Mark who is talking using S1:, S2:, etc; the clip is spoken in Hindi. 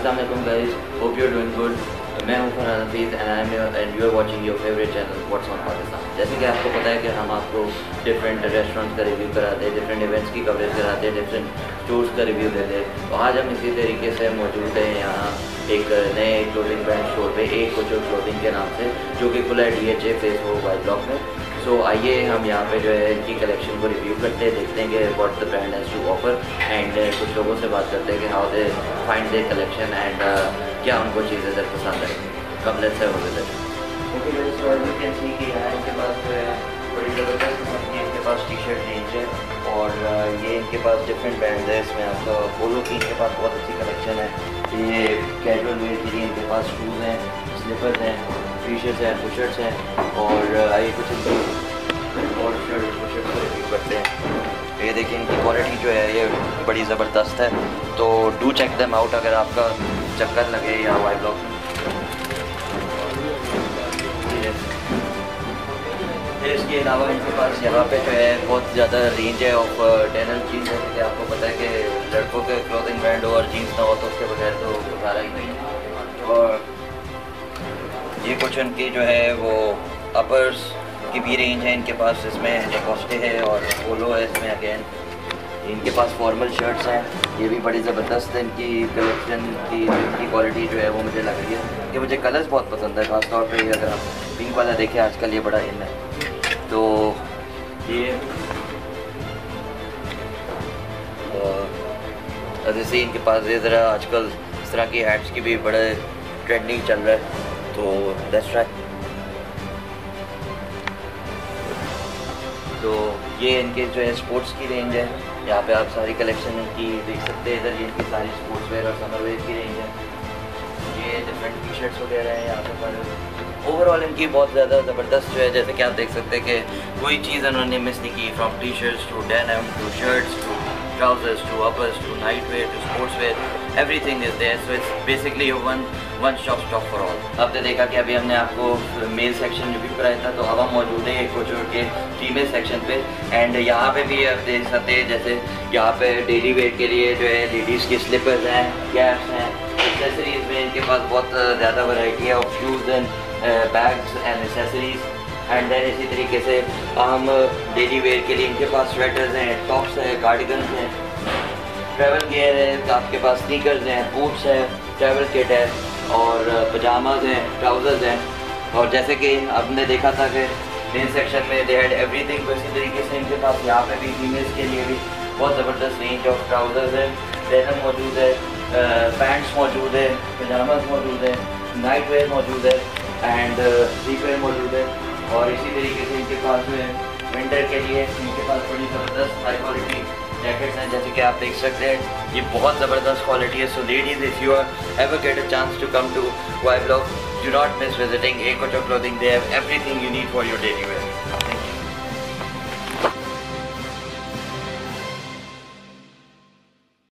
S1: guys, hope you're doing good. मैं हूँ Farhan Hafeez and I am and you are watching your favourite channel what's on Pakistan जैसे कि आपको पता है कि हम आपको डिफरेंट रेस्टोरेंट्स का रिव्यू कराते हैं डिफरेंट इवेंट्स की कवरेज कराते हैं डिफरेंट स्टोर्स का रिव्यू देते हैं। तो आज हम इसी तरीके से मौजूद हैं यहाँ एक नए क्लोथिंग ब्रांड स्टोर पे एक कुछ क्लोथिंग के नाम से जो कि खुला डी एच ए फेस हो वाई ब्लॉक में। सो आइए हम यहाँ पे जो है इनकी कलेक्शन को रिव्यू करते हैं देखते हैं कि what the brand has to offer and कुछ लोगों से बात करते हैं कि how they find the collection and क्या उनको चीज़ें सर पसंद है कब लेट्स है वो okay so you can see कि यहाँ इनके पास जो है बड़ी ज़बरदस्त कंपनी इनके पास टी शर्ट रेंज है और uh, ये इनके पास डिफरेंट ब्रांड है। इसमें आपका पोलो की इनके पास बहुत अच्छी कलेक्शन है। ये कैजुअल वेयर के लिए इनके पास शूज़ हैं स्लीपर्स हैं। टी शर्ट्स हैं टी शर्ट्स हैं, और आइए कुछ इनकी और शर्ट रिव्यू करते हैं। ये देखिए इनकी क्वालिटी जो है, ये बड़ी ज़बरदस्त है। तो डू चेक दम आउट अगर आपका चक्कर लगे या वाई ब्लॉक फिर इसके अलावा इनके पास यहाँ पे जो है बहुत ज़्यादा रेंज है ऑफ़ डेनल जीन्स जैसे कि आपको पता है कि लड़कों के क्लोथिंग ब्रांड हो और जीन्स ना हो तो उसके बगैर तो गुजारा ही नहीं है। और कुछ उनकी जो है वो अपर्स की भी रेंज है, इनके पास इसमें लेकोस्टे है और पोलो है इसमें अगेन इनके पास फॉर्मल शर्ट्स हैं, ये भी बड़ी ज़बरदस्त है, इनकी कलेक्शन की, इनकी क्वालिटी जो है वो मुझे लग रही है। कि मुझे कलर्स बहुत पसंद है ख़ासतौर पर अगर आप पिंक वाला देखें, आजकल ये बड़ा इन है। तो ये जैसे इनके पास ये ज़रा आजकल इस तरह की हैट्स की भी बड़े ट्रेंडिंग चल रहा है। तो लेट्स ट्राई तो ये इनके जो है स्पोर्ट्स की रेंज है। यहाँ पे आप सारी कलेक्शन इनकी देख सकते हैं। इधर ये इनकी सारी स्पोर्ट्स वेयर और समर वेयर की रेंज है। ये डिफरेंट टी शर्ट्स वगैरह हैं यहाँ पे पर। ओवरऑल इनकी बहुत ज़्यादा ज़बरदस्त जो है, जैसे कि आप देख सकते हैं कि कोई चीज़ इन्होंने मिस नहीं की। From T shirts to denim to shirts to trousers to uppers to nightwear to sportswear, everything is there. So it's basically a one one stop stop for all आपने देखा कि अभी हमने आपको मेल सेक्शन रिव्यू कराया था तो अब हम मौजूद है कुछ के फीमेल सेक्शन पे। एंड यहाँ पे भी आप देख सकते हैं, जैसे यहाँ पे डेली वेयर के लिए जो है लेडीज़ की स्लीपर्स हैं कैप्स हैं एसेसरीज में इनके पास बहुत ज़्यादा वैरायटी है of shoes and bags and accessories and then इसी तरीके से हम डेली वेयर के लिए इनके पास स्वेटर्स हैं टॉप्स हैं कार्डिगन हैं ट्रैवल गेयर है, आपके पास स्नीकर्स हैं बूट्स हैं ट्रैवल किट है, और पजामाज हैं ट्राउज़र्स हैं। और जैसे कि आपने देखा था कि मेन सेक्शन में दे हैड एवरीथिंग तो इसी तरीके से इनके पास यहाँ पे भी फीमेल्स के लिए भी बहुत ज़बरदस्त रेंज ऑफ़ ट्राउज़र्स है। डेनम मौजूद है पैंट्स मौजूद है पजामाज मौजूद है नाइट वेयर मौजूद है एंड स्लीप वेयर मौजूद है। और इसी तरीके से इनके पास में विंटर के लिए इनके पास बड़ी ज़बरदस्त हाई क्वालिटी जैकेट्स हैं, जैसे कि आप देख सकते हैं। ये बहुत ज़बरदस्त क्वालिटी है so ladies if you are ever get a chance to come to Y block not miss visiting एक clothing they have everything you need for your daily wear